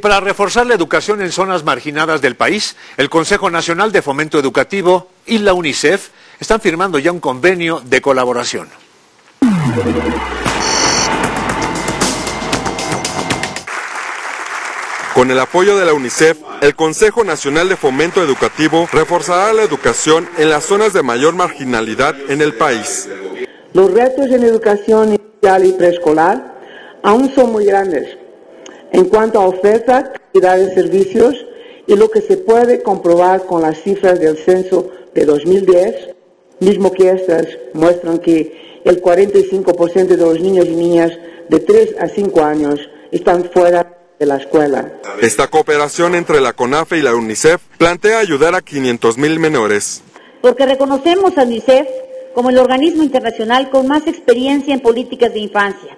Para reforzar la educación en zonas marginadas del país, el Consejo Nacional de Fomento Educativo y la UNICEF están firmando ya un convenio de colaboración. Con el apoyo de la UNICEF, el Consejo Nacional de Fomento Educativo reforzará la educación en las zonas de mayor marginalidad en el país. Los retos en educación inicial y preescolar aún son muy grandes en cuanto a oferta, calidad de servicios y lo que se puede comprobar con las cifras del censo de 2010, mismo que estas muestran que el 45% de los niños y niñas de 3 a 5 años están fuera de la escuela. Esta cooperación entre la CONAFE y la UNICEF plantea ayudar a 500.000 menores. Porque reconocemos a UNICEF como el organismo internacional con más experiencia en políticas de infancia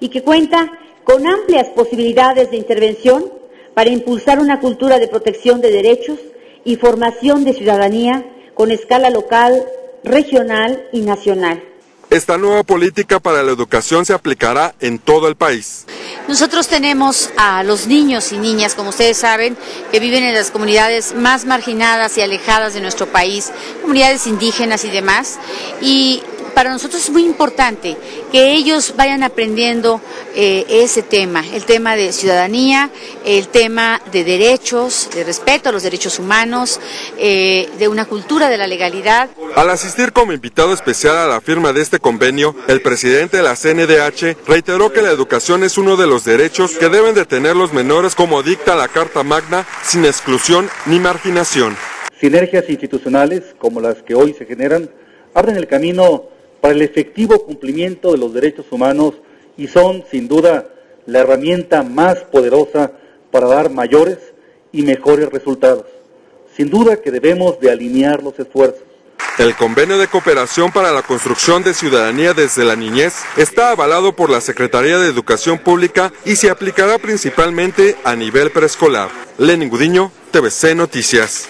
y que cuenta con amplias posibilidades de intervención para impulsar una cultura de protección de derechos y formación de ciudadanía con escala local, regional y nacional. Esta nueva política para la educación se aplicará en todo el país. Nosotros tenemos a los niños y niñas, como ustedes saben, que viven en las comunidades más marginadas y alejadas de nuestro país, comunidades indígenas y demás, y para nosotros es muy importante que ellos vayan aprendiendo eh, ese tema, el tema de ciudadanía, el tema de derechos, de respeto a los derechos humanos, eh, de una cultura de la legalidad. Al asistir como invitado especial a la firma de este convenio, el presidente de la CNDH reiteró que la educación es uno de los derechos que deben de tener los menores como dicta la Carta Magna, sin exclusión ni marginación. Sinergias institucionales como las que hoy se generan abren el camino para el efectivo cumplimiento de los derechos humanos y son, sin duda, la herramienta más poderosa para dar mayores y mejores resultados. Sin duda que debemos de alinear los esfuerzos. El convenio de cooperación para la construcción de ciudadanía desde la niñez está avalado por la Secretaría de Educación Pública y se aplicará principalmente a nivel preescolar. Lenin Gudiño, TVC Noticias.